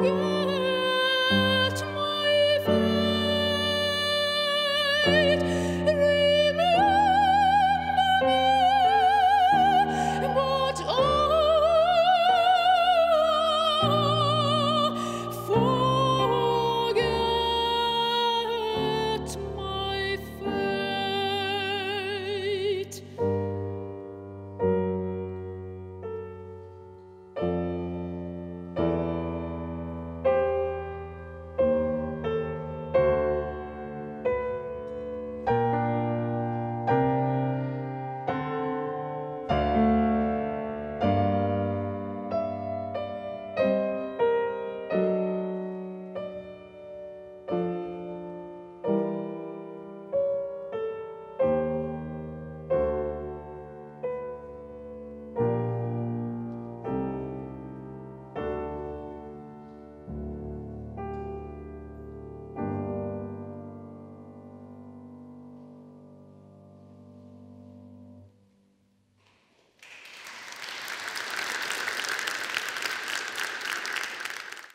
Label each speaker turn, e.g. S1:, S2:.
S1: day.